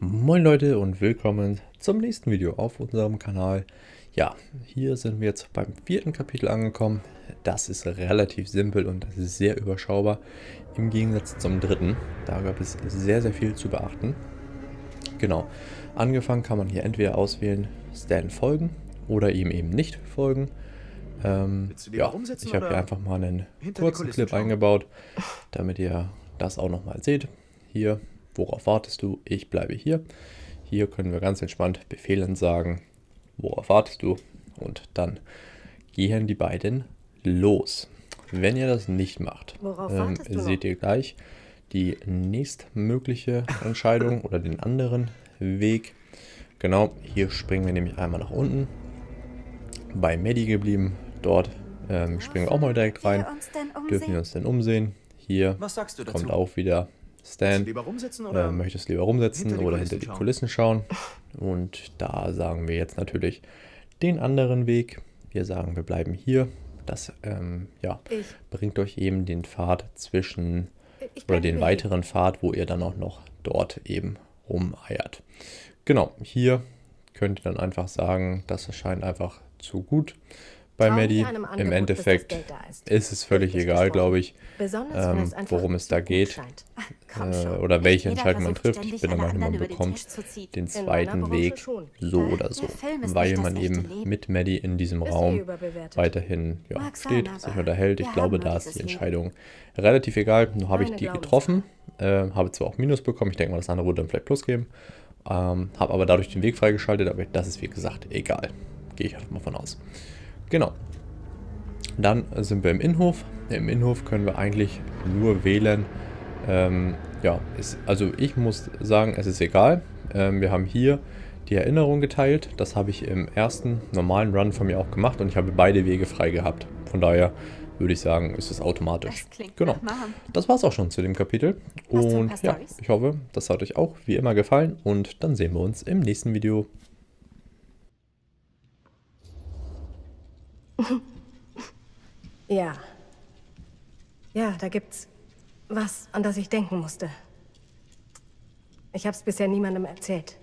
Moin Leute und willkommen zum nächsten Video auf unserem Kanal. Ja, hier sind wir jetzt beim vierten Kapitel angekommen. Das ist relativ simpel und sehr überschaubar im Gegensatz zum dritten. Da gab es sehr, sehr viel zu beachten. Genau, angefangen kann man hier entweder auswählen Stan folgen oder ihm eben nicht folgen. Ähm, ja, ich habe hier einfach mal einen kurzen Clip schauen? eingebaut, damit ihr das auch nochmal seht. Hier Worauf wartest du? Ich bleibe hier. Hier können wir ganz entspannt Befehlen sagen. Worauf wartest du? Und dann gehen die beiden los. Wenn ihr das nicht macht, ähm, seht ihr gleich die nächstmögliche Entscheidung oder den anderen Weg. Genau, hier springen wir nämlich einmal nach unten. Bei Medi geblieben. Dort ähm, springen wir auch mal direkt rein. Dürfen wir uns denn umsehen. Hier kommt auch wieder Stan, lieber rumsitzen oder äh, möchtest lieber rumsetzen hinter oder hinter die schauen. Kulissen schauen. Und da sagen wir jetzt natürlich den anderen Weg. Wir sagen, wir bleiben hier. Das ähm, ja, bringt euch eben den Pfad zwischen oder den weiteren Pfad, wo ihr dann auch noch dort eben rumeiert. Genau, hier könnt ihr dann einfach sagen, das erscheint einfach zu gut bei Medi. Im Endeffekt ist. ist. es völlig egal, glaube ich, ähm, worum es da geht äh, oder welche Entscheidung man trifft. Ich bin der Meinung, man bekommt den zweiten Weg so oder so, weil man eben mit Medi in diesem Raum weiterhin ja, steht, sich unterhält. Ich glaube, da ist die Entscheidung relativ egal. Nur habe ich die getroffen, äh, habe zwar auch Minus bekommen, ich denke mal, das andere würde dann vielleicht Plus geben, ähm, habe aber dadurch den Weg freigeschaltet, aber das ist wie gesagt egal. Gehe ich einfach mal von aus. Genau. Dann sind wir im Innenhof. Im Innenhof können wir eigentlich nur wählen. Ähm, ja, ist, also ich muss sagen, es ist egal. Ähm, wir haben hier die Erinnerung geteilt. Das habe ich im ersten normalen Run von mir auch gemacht und ich habe beide Wege frei gehabt. Von daher würde ich sagen, ist es automatisch. Das genau. Das war es auch schon zu dem Kapitel. Und ja, ich hoffe, das hat euch auch wie immer gefallen und dann sehen wir uns im nächsten Video. Ja. Ja, da gibt's was, an das ich denken musste. Ich hab's bisher niemandem erzählt.